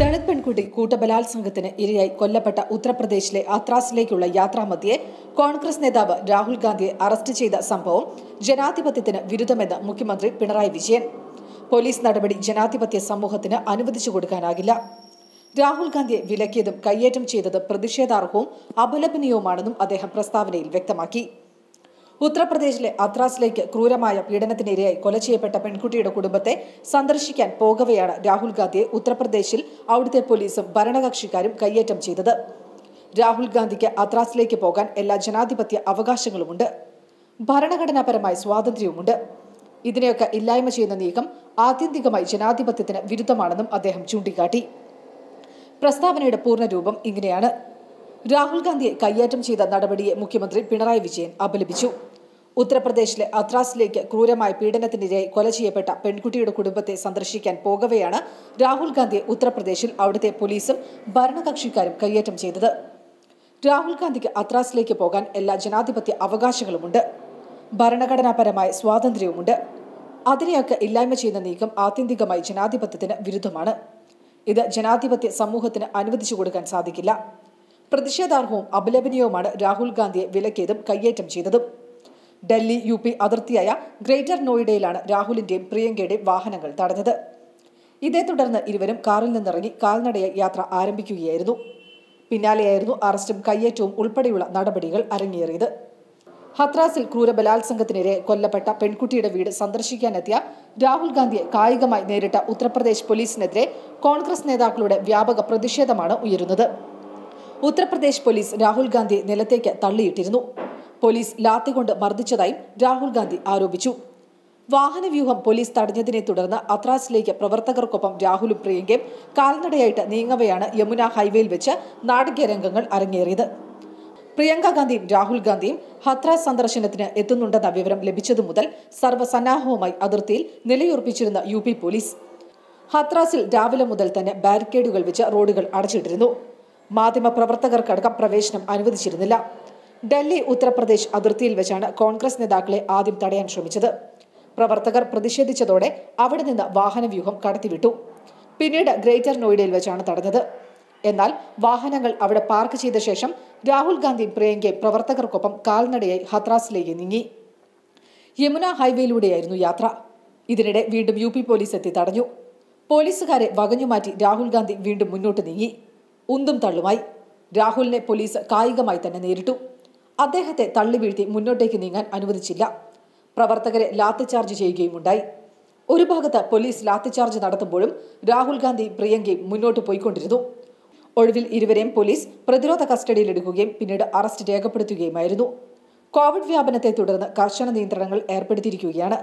ദളിത് പെൺകുട്ടി കൂട്ടബലാത്സംഗത്തിന് ഇരയായി കൊല്ലപ്പെട്ട ഉത്തർപ്രദേശിലെ അത്രാസിലേക്കുള്ള യാത്രാമധ്യേ കോൺഗ്രസ് നേതാവ് രാഹുൽ ഗാന്ധിയെ അറസ്റ്റ് ചെയ്ത സംഭവം ജനാധിപത്യത്തിന് വിരുദ്ധമെന്ന് മുഖ്യമന്ത്രി പിണറായി വിജയൻ. പോലീസ് നടപടി ജനാധിപത്യ സമൂഹത്തിന് അനുവദിച്ചു കൊടുക്കാനാകില്ല. രാഹുൽ ഗാന്ധിയെ വിലക്കിയതും കയ്യേറ്റം ചെയ്തത് പ്രതിഷേധാർഹവും അപലപനീയവുമാണെന്നും അദ്ദേഹം പ്രസ്താവനയിൽ വ്യക്തമാക്കി. ഉത്തർപ്രദേശിലെ അത്രാസിലേക്ക് ക്രൂരമായ പീഡനത്തിനിരയായി കൊല ചെയ്യപ്പെട്ട പെൺകുട്ടിയുടെ കുടുംബത്തെ സന്ദർശിക്കാൻ പോകവെയാണ് രാഹുൽ ഗാന്ധിയെ ഉത്തർപ്രദേശിൽ അവിടുത്തെ പോലീസും ഭരണകക്ഷിക്കാരും കയ്യേറ്റം ചെയ്തത്. രാഹുൽ ഗാന്ധിക്ക് അത്രാസിലേക്ക് പോകാൻ എല്ലാ ജനാധിപത്യ അവകാശങ്ങളുമുണ്ട്. ഭരണഘടനാപരമായ സ്വാതന്ത്ര്യവുമുണ്ട്. ഇതിനെയൊക്കെ ഇല്ലായ്മ ചെയ്യുന്ന നീക്കം ആത്യന്തികമായി ജനാധിപത്യത്തിന് വിരുദ്ധമാണെന്നും അദ്ദേഹം ചൂണ്ടിക്കാട്ടി. പ്രസ്താവനയുടെ പൂർണരൂപം ഇങ്ങനെയാണ്. രാഹുൽ ഗാന്ധിയെ കയ്യേറ്റം ചെയ്ത നടപടിയെ മുഖ്യമന്ത്രി പിണറായി വിജയൻ അപലപിച്ചു. ഉത്തർപ്രദേശിലെ അത്രാസിലേക്ക് ക്രൂരമായ പീഡനത്തിനിരയായി കൊല ചെയ്യപ്പെട്ട പെൺകുട്ടിയുടെ കുടുംബത്തെ സന്ദർശിക്കാൻ പോകവെയാണ് രാഹുൽ ഗാന്ധിയെ ഉത്തർപ്രദേശിൽ അവിടുത്തെ പോലീസും ഭരണകക്ഷിക്കാരും കയ്യേറ്റം ചെയ്തത്. രാഹുൽ ഗാന്ധിക്ക് അത്രാസിലേക്ക് പോകാൻ എല്ലാ ജനാധിപത്യ അവകാശങ്ങളുമുണ്ട്. ഭരണഘടനാപരമായ സ്വാതന്ത്ര്യവുമുണ്ട്. അതിനെയൊക്കെ ഇല്ലായ്മ ചെയ്യുന്ന നീക്കം ആത്യന്തികമായി ജനാധിപത്യത്തിന് വിരുദ്ധമാണ്. ഇത് ജനാധിപത്യ സമൂഹത്തിന് അനുവദിച്ചു കൊടുക്കാൻ സാധിക്കില്ല. പ്രതിഷേധാർഹവും അപലപനീയവുമാണ് രാഹുൽ ഗാന്ധിയെ വിലക്കിയതും കയ്യേറ്റം ചെയ്തതും. ഡൽഹി യു പി അതിർത്തിയായ ഗ്രേറ്റർ നോയിഡയിലാണ് രാഹുലിന്റെയും പ്രിയങ്കയുടെയും വാഹനങ്ങൾ തടഞ്ഞത്. ഇതേ തുടർന്ന് ഇരുവരും കാറിൽ നിന്നിറങ്ങി കാൽനടയെ യാത്ര ആരംഭിക്കുകയായിരുന്നു. പിന്നാലെയായിരുന്നു അറസ്റ്റും കയ്യേറ്റവും ഉൾപ്പെടെയുള്ള നടപടികൾ അരങ്ങേറിയത്. ഹത്രാസിൽ ക്രൂര ബലാത്സംഗത്തിനിരെ കൊല്ലപ്പെട്ട പെൺകുട്ടിയുടെ വീട് സന്ദർശിക്കാനെത്തിയ രാഹുൽ ഗാന്ധിയെ കായികമായി നേരിട്ട ഉത്തർപ്രദേശ് പോലീസിനെതിരെ കോൺഗ്രസ് നേതാക്കളുടെ വ്യാപക പ്രതിഷേധമാണ് ഉയരുന്നത്. ഉത്തർപ്രദേശ് പോലീസ് രാഹുൽ ഗാന്ധിയെ നിലത്തേക്ക് തള്ളിയിട്ടിരുന്നു. പോലീസ് ലാത്തി കൊണ്ട് മർദ്ദിച്ചതായും രാഹുൽ ഗാന്ധി ആരോപിച്ചു. വാഹനവ്യൂഹം പോലീസ് തടഞ്ഞതിനെ തുടർന്ന് അത്രാസിലേക്ക് പ്രവർത്തകർക്കൊപ്പം രാഹുലും പ്രിയങ്കയും കാൽനടയായിട്ട് നീങ്ങവെയാണ് യമുന ഹൈവേയിൽ വെച്ച് നാടകീയ രംഗങ്ങൾ അരങ്ങേറിയത്. പ്രിയങ്ക ഗാന്ധിയും രാഹുൽ ഗാന്ധിയും ഹത്രാസ് സന്ദർശനത്തിന് എത്തുന്നുണ്ടെന്ന വിവരം ലഭിച്ചതു മുതൽ സർവസന്നാഹവുമായി അതിർത്തിയിൽ നിലയുറപ്പിച്ചിരുന്ന യു പോലീസ്. ഹത്രാസിൽ രാവിലെ മുതൽ തന്നെ ബാരിക്കേഡുകൾ വെച്ച് റോഡുകൾ അടച്ചിട്ടിരുന്നു. മാധ്യമപ്രവർത്തകർക്കടക്കം പ്രവേശനം അനുവദിച്ചിരുന്നില്ല. ഡൽഹി ഉത്തർപ്രദേശ് അതിർത്തിയിൽ വെച്ചാണ് കോൺഗ്രസ് നേതാക്കളെ ആദ്യം തടയാൻ ശ്രമിച്ചത്. പ്രവർത്തകർ പ്രതിഷേധിച്ചതോടെ അവിടെ നിന്ന് വാഹനവ്യൂഹം കടത്തിവിട്ടു. പിന്നീട് ഗ്രേറ്റർ നോയിഡയിൽ വെച്ചാണ് തടഞ്ഞത്. എന്നാൽ വാഹനങ്ങൾ അവിടെ പാർക്ക് ചെയ്ത ശേഷം രാഹുൽ ഗാന്ധിയും പ്രിയങ്കയും പ്രവർത്തകർക്കൊപ്പം കാൽനടയായി ഹത്രാസിലേക്ക് നീങ്ങി. യമുന ഹൈവേയിലൂടെയായിരുന്നു യാത്ര. ഇതിനിടെ വീണ്ടും യു പോലീസ് എത്തി തടഞ്ഞു. പോലീസുകാരെ വകഞ്ഞുമാറ്റി രാഹുൽ ഗാന്ധി വീണ്ടും മുന്നോട്ട് നീങ്ങി. ഉന്തും തള്ളുമായി. രാഹുലിനെ പോലീസ് കായികമായി തന്നെ നേരിട്ടു. അദ്ദേഹത്തെ തള്ളി വീഴ്ത്തി മുന്നോട്ടേക്ക് നീങ്ങാൻ അനുവദിച്ചില്ല. പ്രവർത്തകരെ ലാത്തിചാർജ് ചെയ്യുകയുമുണ്ടായി. ഒരു ഭാഗത്ത് പോലീസ് ലാത്തിചാർജ് നടത്തുമ്പോഴും രാഹുൽ ഗാന്ധി പ്രിയങ്കയും മുന്നോട്ട് പോയിക്കൊണ്ടിരുന്നു. ഒഴിവിൽ ഇരുവരെയും പോലീസ് പ്രതിരോധ കസ്റ്റഡിയിലെടുക്കുകയും പിന്നീട് അറസ്റ്റ് രേഖപ്പെടുത്തുകയുമായിരുന്നു. കോവിഡ് വ്യാപനത്തെ തുടർന്ന് കർശന നിയന്ത്രണങ്ങൾ ഏർപ്പെടുത്തിയിരിക്കുകയാണ്.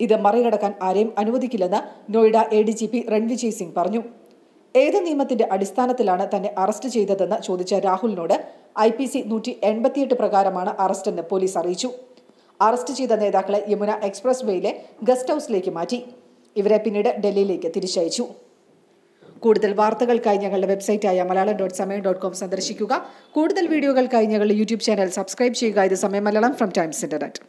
ഇത് മറികടക്കാൻ ആരെയും അനുവദിക്കില്ലെന്ന് Noida A D G P Ranvijay Singh പറഞ്ഞു. ഏത് നിയമത്തിന്റെ അടിസ്ഥാനത്തിലാണ് തന്നെ അറസ്റ്റ് ചെയ്തതെന്ന് ചോദിച്ച രാഹുലിനോട് ഐ പി സി നൂറ്റി എൺപത്തിയെട്ട് പ്രകാരമാണ് അറസ്റ്റെന്ന് പോലീസ് അറിയിച്ചു. അറസ്റ്റ് ചെയ്ത നേതാക്കളെ യമുന എക്സ്പ്രസ് വേയിലെ ഗസ്റ്റ് ഹൌസിലേക്ക് മാറ്റി. ഇവരെ പിന്നീട് ഡൽഹിയിലേക്ക് തിരിച്ചയച്ചു. കൂടുതൽ വാർത്തകൾക്കായി ഞങ്ങളുടെ വെബ്സൈറ്റായ Malayalam dot Samayam dot com സന്ദർശിക്കുക. കൂടുതൽ വീഡിയോകൾക്കായി ഞങ്ങളുടെ യൂട്യൂബ് ചാനൽ സബ്സ്ക്രൈബ് ചെയ്യുക. ഇത് സമയം മലയാളം ഫ്രം ടൈംസ് ഇന്റർനെറ്റ്